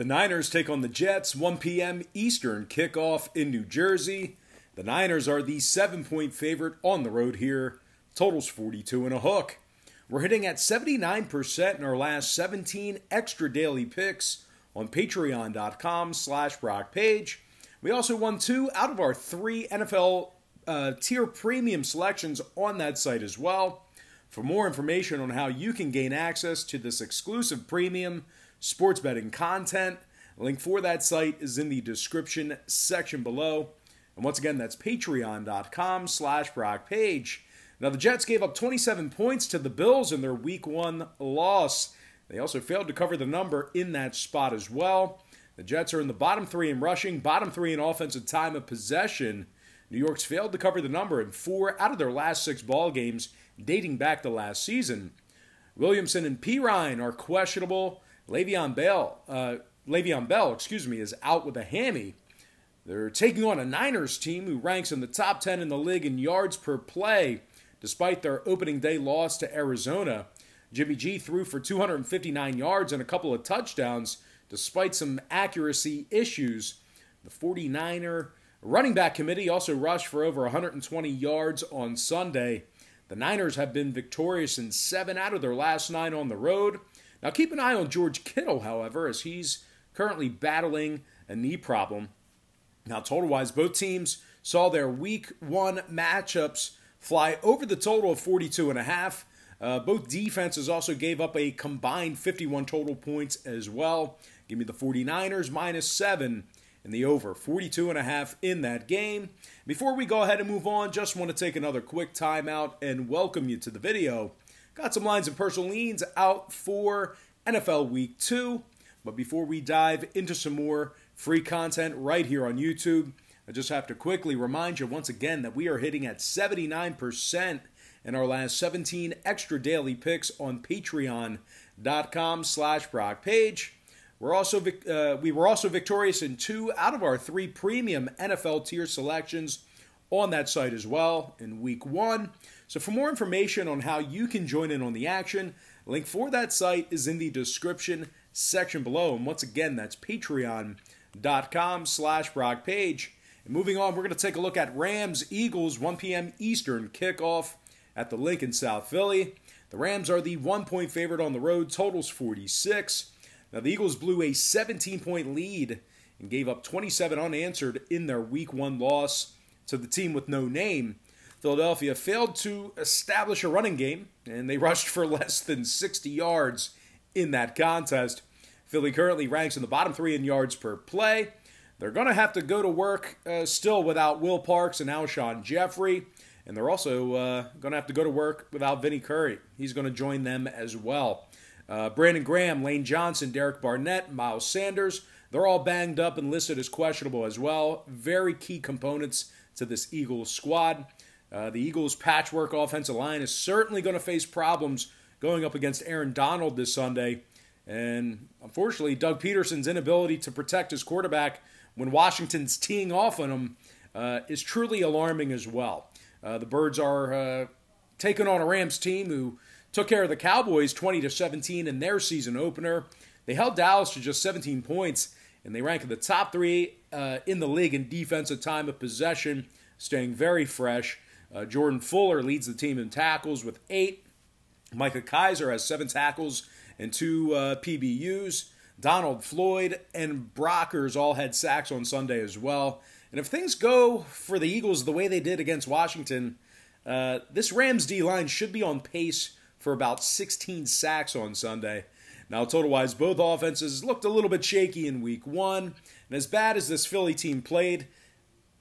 The Niners take on the Jets, 1 p.m. Eastern kickoff in New Jersey. The Niners are the seven point favorite on the road here. Totals 42 and a hook. We're hitting at 79% in our last 17 extra daily picks on patreon.com slash Brock Page. We also won two out of our three NFL uh, tier premium selections on that site as well. For more information on how you can gain access to this exclusive premium sports betting content, link for that site is in the description section below. And once again, that's patreon.com slash Brock Page. Now, the Jets gave up 27 points to the Bills in their week one loss. They also failed to cover the number in that spot as well. The Jets are in the bottom three in rushing, bottom three in offensive time of possession. New York's failed to cover the number in four out of their last six ball games dating back to last season. Williamson and Perine are questionable. Le'Veon Bell, uh, Le'Veon Bell, excuse me, is out with a hammy. They're taking on a Niners team who ranks in the top 10 in the league in yards per play, despite their opening day loss to Arizona. Jimmy G threw for 259 yards and a couple of touchdowns, despite some accuracy issues. The 49er running back committee also rushed for over 120 yards on Sunday. The Niners have been victorious in seven out of their last nine on the road. Now, keep an eye on George Kittle, however, as he's currently battling a knee problem. Now, total wise, both teams saw their week one matchups fly over the total of 42 and a half. Uh, both defenses also gave up a combined 51 total points as well. Give me the 49ers minus seven in the over 42 and a half in that game. Before we go ahead and move on, just want to take another quick timeout and welcome you to the video. Got some lines and personal leans out for NFL Week 2. But before we dive into some more free content right here on YouTube, I just have to quickly remind you once again that we are hitting at 79% in our last 17 extra daily picks on patreon.com slash Brock Page. We're also uh, we were also victorious in two out of our three premium NFL tier selections on that site as well in week one. So for more information on how you can join in on the action, link for that site is in the description section below. And once again, that's patreon.com slash Brock Page. And moving on, we're going to take a look at Rams Eagles 1 p.m. Eastern kickoff at the Lincoln South Philly. The Rams are the one point favorite on the road, totals 46. Now, the Eagles blew a 17 point lead and gave up 27 unanswered in their week one loss to the team with no name. Philadelphia failed to establish a running game, and they rushed for less than 60 yards in that contest. Philly currently ranks in the bottom three in yards per play. They're going to have to go to work uh, still without Will Parks and Alshon Jeffery, And they're also uh, going to have to go to work without Vinny Curry. He's going to join them as well. Uh, Brandon Graham, Lane Johnson, Derek Barnett, Miles Sanders, they're all banged up and listed as questionable as well. Very key components to this Eagles squad. Uh, the Eagles' patchwork offensive line is certainly going to face problems going up against Aaron Donald this Sunday. And unfortunately, Doug Pederson's inability to protect his quarterback when Washington's teeing off on him uh, is truly alarming as well. Uh, the Birds are uh, taking on a Rams team who took care of the Cowboys 20 to 17 in their season opener. They held Dallas to just 17 points, and they rank in the top three uh, in the league in defensive time of possession, staying very fresh. Uh, Jordan Fuller leads the team in tackles with eight. Micah Kiser has seven tackles and two uh, PBUs. Donald Floyd and Brockers all had sacks on Sunday as well. And if things go for the Eagles the way they did against Washington, uh, this Rams D line should be on pace for about 16 sacks on Sunday. Now, total wise, both offenses looked a little bit shaky in week one. And as bad as this Philly team played,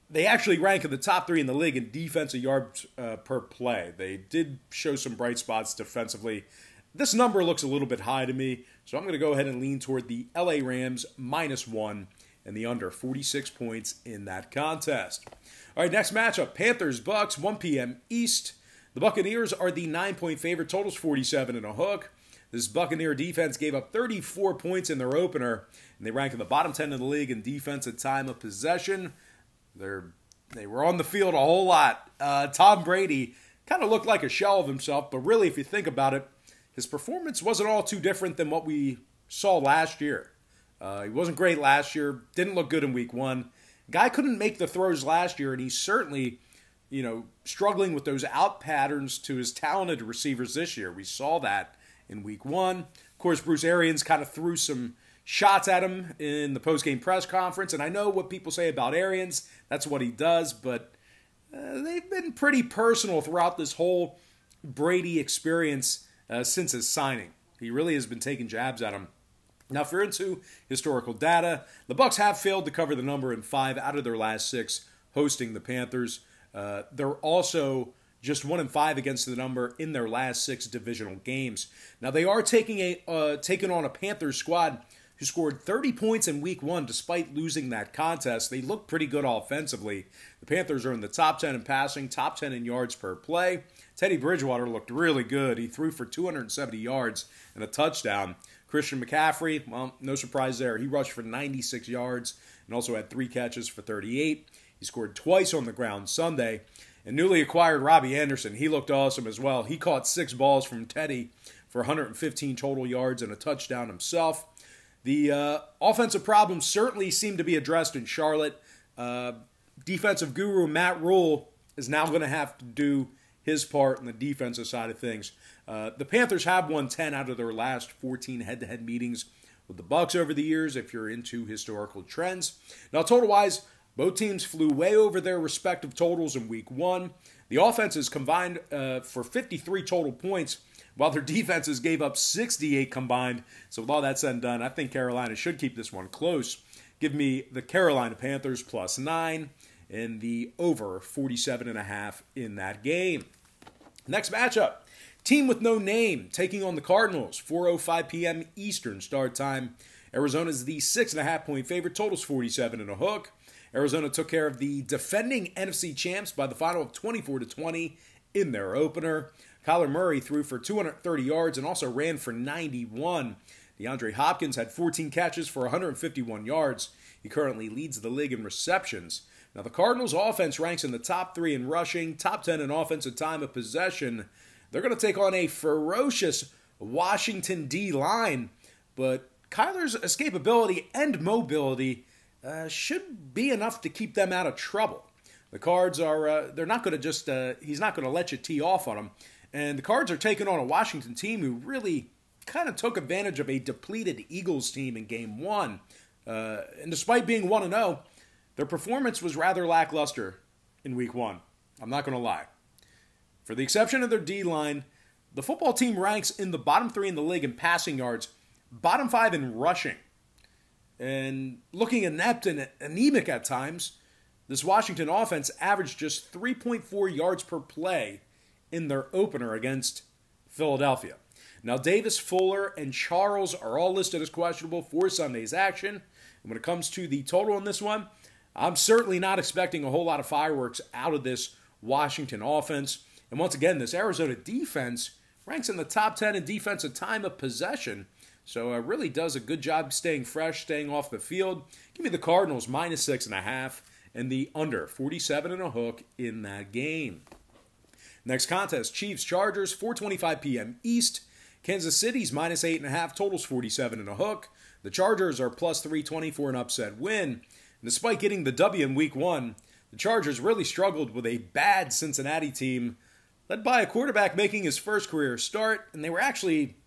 they actually rank in the top three in the league in defensive yards uh, per play. They did show some bright spots defensively. This number looks a little bit high to me, so I'm going to go ahead and lean toward the LA Rams minus one and the under 46 points in that contest. All right, next matchup Panthers Bucks, 1 p.m. East. The Buccaneers are the nine point favorite, totals 47 and a hook. This Buccaneer defense gave up 34 points in their opener, and they rank in the bottom 10 of the league in defense at time of possession. They're they were on the field a whole lot. Uh, Tom Brady kind of looked like a shell of himself, but really, if you think about it, his performance wasn't all too different than what we saw last year. Uh, he wasn't great last year. Didn't look good in week one. Guy couldn't make the throws last year, and he's certainly, you know, struggling with those out patterns to his talented receivers this year. We saw that in week one. Of course, Bruce Arians kind of threw some shots at him in the post-game press conference, and I know what people say about Arians. That's what he does, but uh, they've been pretty personal throughout this whole Brady experience uh, since his signing. He really has been taking jabs at him. Now, if you're into historical data, the Bucks have failed to cover the number in five out of their last six hosting the Panthers. Uh, they're also just one and five against the number in their last six divisional games. Now they are taking a uh, taking on a Panthers squad who scored 30 points in Week One despite losing that contest. They look pretty good offensively. The Panthers are in the top 10 in passing, top 10 in yards per play. Teddy Bridgewater looked really good. He threw for 270 yards and a touchdown. Christian McCaffrey, well, no surprise there. He rushed for 96 yards and also had three catches for 38. He scored twice on the ground Sunday. And newly acquired Robbie Anderson, he looked awesome as well. He caught six balls from Teddy for 115 total yards and a touchdown himself. The uh, offensive problems certainly seem to be addressed in Charlotte. Uh, defensive guru Matt Rhule is now going to have to do his part in the defensive side of things. Uh, the Panthers have won 10 out of their last 14 head-to-head meetings with the Bucks over the years. If you're into historical trends, now total-wise, both teams flew way over their respective totals in Week One. The offenses combined uh, for 53 total points, while their defenses gave up 68 combined. So with all that said and done, I think Carolina should keep this one close. Give me the Carolina Panthers plus nine and the over 47 and a half in that game. Next matchup. Team with no name taking on the Cardinals. 4:05 p.m. Eastern start time. Arizona is the six and a half point favorite. Totals 47 and a hook. Arizona took care of the defending NFC champs by the final of 24 to 20 in their opener. Kyler Murray threw for 230 yards and also ran for 91. DeAndre Hopkins had 14 catches for 151 yards. He currently leads the league in receptions. Now, the Cardinals' offense ranks in the top three in rushing, top 10 in offensive time of possession. They're going to take on a ferocious Washington D line, but Kyler's escapability and mobility uh, should be enough to keep them out of trouble. The Cards are, uh, they're not going to just, uh, he's not going to let you tee off on them. And the Cards are taking on a Washington team who really kind of took advantage of a depleted Eagles team in game one. Uh, and despite being 1 0, their performance was rather lackluster in week one. I'm not going to lie. For the exception of their D line, the football team ranks in the bottom three in the league in passing yards, bottom five in rushing. And looking inept and anemic at times, this Washington offense averaged just 3.4 yards per play in their opener against Philadelphia. Now, Davis, Fuller, and Charles are all listed as questionable for Sunday's action. And when it comes to the total on this one, I'm certainly not expecting a whole lot of fireworks out of this Washington offense. And once again, this Arizona defense ranks in the top 10 in defensive time of possession. So it uh, really does a good job staying fresh, staying off the field. Give me the Cardinals minus six and a half and the under 47 and a hook in that game. Next contest, Chiefs Chargers, 4:25 p.m. East. Kansas City's minus eight and a half, totals 47 and a hook. The Chargers are plus 320 for an upset win. Despite getting the W in week one, the Chargers really struggled with a bad Cincinnati team led by a quarterback making his first career start, and they were actually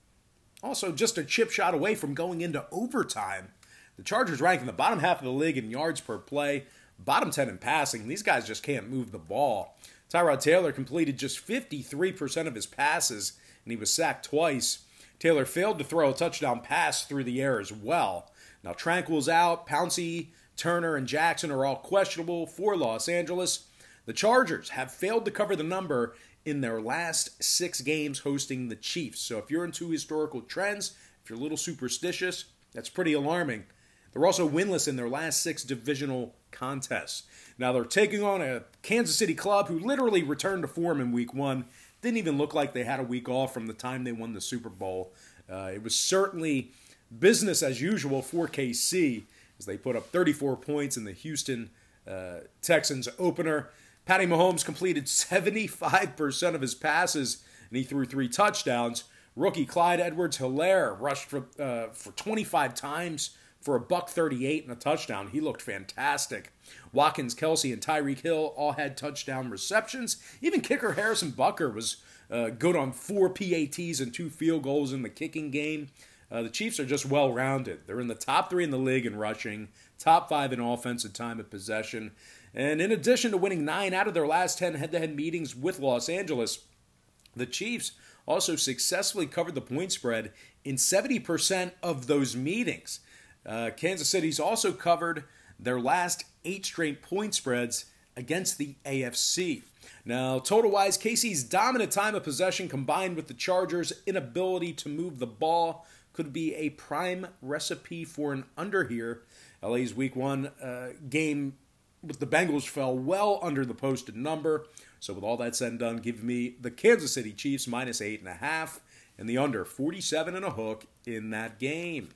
also just a chip shot away from going into overtime. The Chargers rank in the bottom half of the league in yards per play, bottom 10 in passing. These guys just can't move the ball. Tyrod Taylor completed just 53% of his passes, and he was sacked twice. Taylor failed to throw a touchdown pass through the air as well. Now, Tranquill's out, Pouncey Turner and Jackson are all questionable for Los Angeles. The Chargers have failed to cover the number in their last six games hosting the Chiefs. So if you're into historical trends, if you're a little superstitious, that's pretty alarming. They're also winless in their last six divisional contests. Now they're taking on a Kansas City club who literally returned to form in week one. Didn't even look like they had a week off from the time they won the Super Bowl. Uh, it was certainly business as usual for KC as they put up 34 points in the Houston uh, Texans opener. Patty Mahomes completed 75% of his passes and he threw three touchdowns. Rookie Clyde Edwards Helaire rushed for, uh, for 25 times for a buck 38 and a touchdown. He looked fantastic. Watkins, Kelce, and Tyreek Hill all had touchdown receptions. Even kicker Harrison Butker was uh, good on four PATs and two field goals in the kicking game. Uh, the Chiefs are just well rounded. They're in the top three in the league in rushing, top five in offense and time of possession. And in addition to winning nine out of their last 10 head to head meetings with Los Angeles, the Chiefs also successfully covered the point spread in 70% of those meetings. Uh, Kansas City's also covered their last eight straight point spreads against the AFC. Now, total wise, KC's dominant time of possession combined with the Chargers' inability to move the ball could be a prime recipe for an under here. LA's week one uh, game with the Bengals fell well under the posted number. So, with all that said and done, give me the Kansas City Chiefs minus eight and a half and the under 47 and a hook in that game.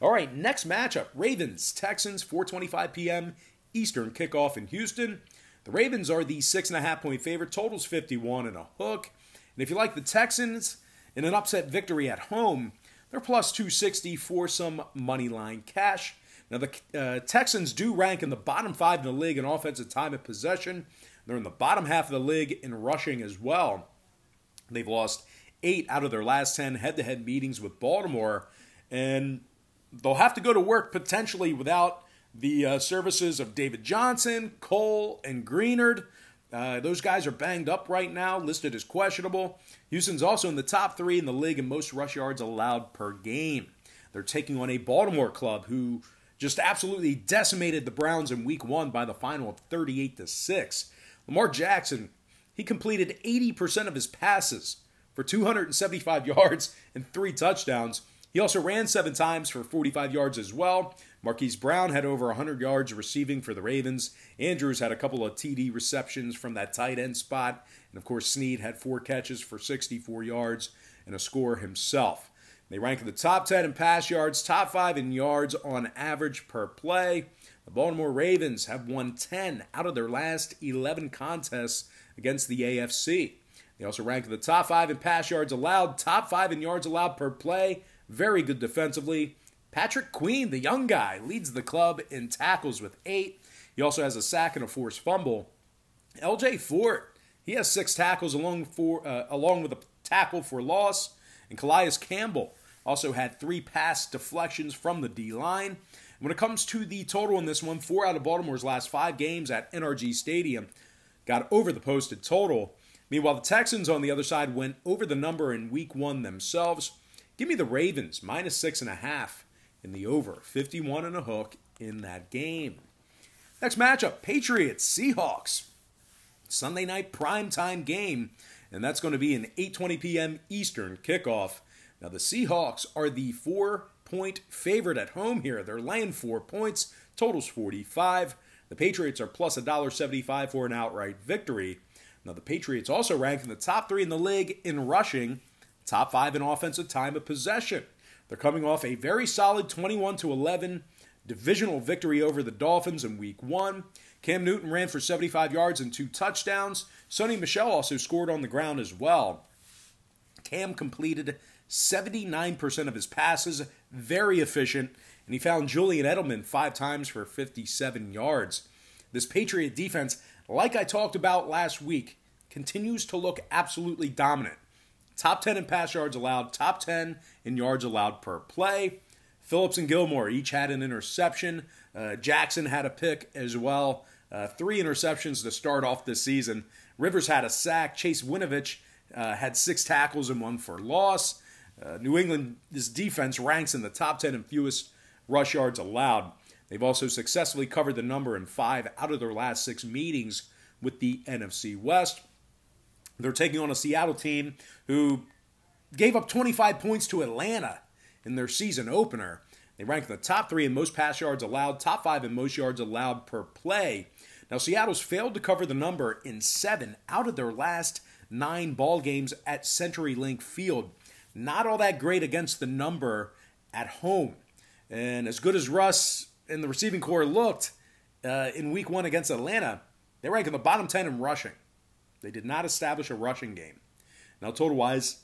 All right, next matchup Ravens, Texans, 4:25 p.m. Eastern kickoff in Houston. The Ravens are the six and a half point favorite. Totals 51 and a hook. And if you like the Texans in an upset victory at home, they're plus 260 for some money line cash. Now the uh, Texans do rank in the bottom five in the league in offensive time of possession. They're in the bottom half of the league in rushing as well. They've lost eight out of their last 10 head to head meetings with Baltimore, and they'll have to go to work potentially without the uh, services of David Johnson, Cole, and Greenard. Uh, those guys are banged up right now, listed as questionable. Houston's also in the top three in the league in most rush yards allowed per game. They're taking on a Baltimore club who just absolutely decimated the Browns in week one by the final of 38 to 6. Lamar Jackson, he completed 80% of his passes for 275 yards and three touchdowns. He also ran seven times for 45 yards as well. Marquise Brown had over 100 yards receiving for the Ravens. Andrews had a couple of TD receptions from that tight end spot. And of course, Snead had four catches for 64 yards and a score himself. They rank in the top 10 in pass yards, top 5 in yards on average per play. The Baltimore Ravens have won 10 out of their last 11 contests against the AFC. They also rank in the top 5 in pass yards allowed, top 5 in yards allowed per play. Very good defensively. Patrick Queen, the young guy, leads the club in tackles with 8. He also has a sack and a forced fumble. LJ Fort, he has six tackles along for uh, along with a tackle for loss. And Calais Campbell also had three pass deflections from the D line. When it comes to the total in this one, four out of Baltimore's last five games at NRG Stadium got over the posted total. Meanwhile, the Texans on the other side went over the number in week one themselves. Give me the Ravens minus six and a half in the over, 51 and a hook in that game. Next matchup Patriots Seahawks. Sunday night primetime game, and that's going to be an 8:20 p.m. Eastern kickoff. Now the Seahawks are the four point favorite at home here. They're laying four points. Totals 45. The Patriots are plus $1.75 for an outright victory. Now, the Patriots also rank in the top three in the league in rushing, top five in offensive time of possession. They're coming off a very solid 21 to 11 divisional victory over the Dolphins in week one. Cam Newton ran for 75 yards and two touchdowns. Sony Michel also scored on the ground as well. Cam completed 79% of his passes, very efficient, and he found Julian Edelman five times for 57 yards. This Patriot defense, like I talked about last week, continues to look absolutely dominant. Top 10 in pass yards allowed, top 10 in yards allowed per play. Phillips and Gilmore each had an interception. Uh, Jackson had a pick as well. Uh, three interceptions to start off this season. Rivers had a sack. Chase Winovich uh, had six tackles and one for loss. Uh, New England's defense ranks in the top 10 in fewest rush yards allowed. They've also successfully covered the number in five out of their last six meetings with the NFC West. They're taking on a Seattle team who gave up 25 points to Atlanta in their season opener. They rank the top three in most pass yards allowed, top five in most yards allowed per play. Now, Seattle's failed to cover the number in seven out of their last nine ball games at CenturyLink Field. Not all that great against the number at home. And as good as Russ and the receiving corps looked uh, in week one against Atlanta, they rank in the bottom 10 in rushing. They did not establish a rushing game. Now, total wise,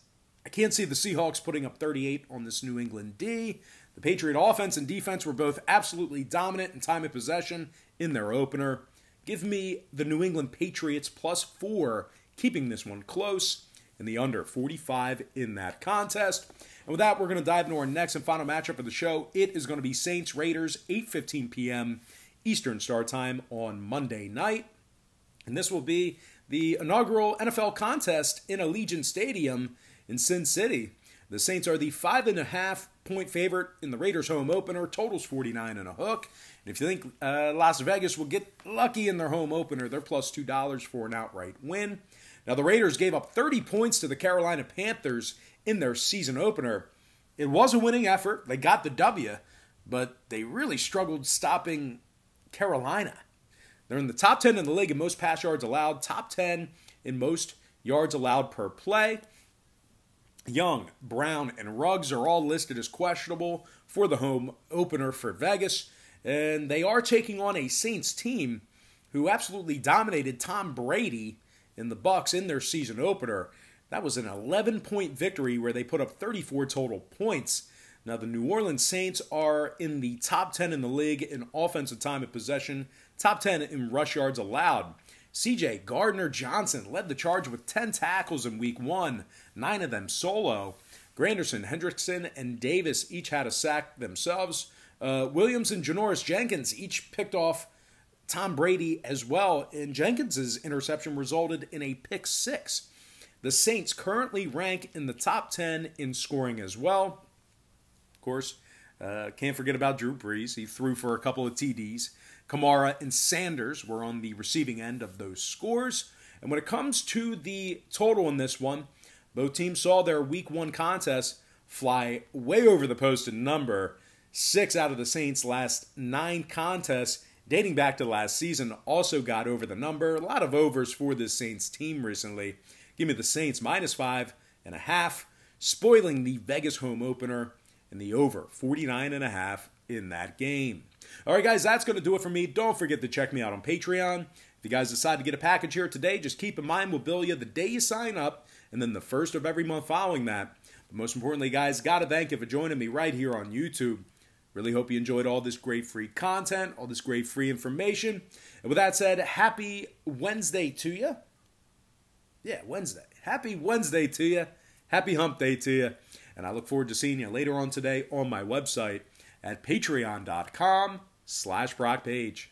I can't see the Seahawks putting up 38 on this New England D. The Patriot offense and defense were both absolutely dominant in time of possession in their opener. Give me the New England Patriots plus four, keeping this one close, and the under 45 in that contest. And with that, we're going to dive into our next and final matchup of the show. It is going to be Saints Raiders, 8:15 p.m. Eastern Star Time on Monday night. And this will be the inaugural NFL contest in Allegiant Stadium in Sin City. The Saints are the five and a half point favorite in the Raiders home opener. Totals 49 and a hook. And if you think uh, Las Vegas will get lucky in their home opener, they're plus $2 for an outright win. Now, the Raiders gave up 30 points to the Carolina Panthers in their season opener. It was a winning effort. They got the W, but they really struggled stopping Carolina. They're in the top 10 in the league in most pass yards allowed, top 10 in most yards allowed per play. Young, Brown, and Ruggs are all listed as questionable for the home opener for Vegas, and they are taking on a Saints team who absolutely dominated Tom Brady in the Bucks in their season opener. That was an 11-point victory where they put up 34 total points. Now the New Orleans Saints are in the top 10 in the league in offensive time of possession, top 10 in rush yards allowed. CJ Gardner Johnson led the charge with 10 tackles in week one, nine of them solo. Granderson, Hendrickson, and Davis each had a sack themselves. Uh, Williams and Janoris Jenkins each picked off Tom Brady as well, and Jenkins's interception resulted in a pick six. The Saints currently rank in the top 10 in scoring as well. Of course, uh, can't forget about Drew Brees. He threw for a couple of TDs. Kamara and Sanders were on the receiving end of those scores. And when it comes to the total in this one, both teams saw their week one contest fly way over the posted number. Six out of the Saints' last nine contests dating back to last season also got over the number. A lot of overs for this Saints team recently. Give me the Saints minus five and a half, spoiling the Vegas home opener and the over 49 and a half in that game. All right, guys, that's going to do it for me. Don't forget to check me out on Patreon. If you guys decide to get a package here today, just keep in mind we'll bill you the day you sign up and then the first of every month following that. But most importantly, guys, got to thank you for joining me right here on YouTube. Really hope you enjoyed all this great free content, all this great free information. And with that said, happy Wednesday to you. Yeah, Wednesday. Happy Wednesday to you. Happy hump day to you. And I look forward to seeing you later on today on my website at patreon.com slash Brock Page.